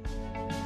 Música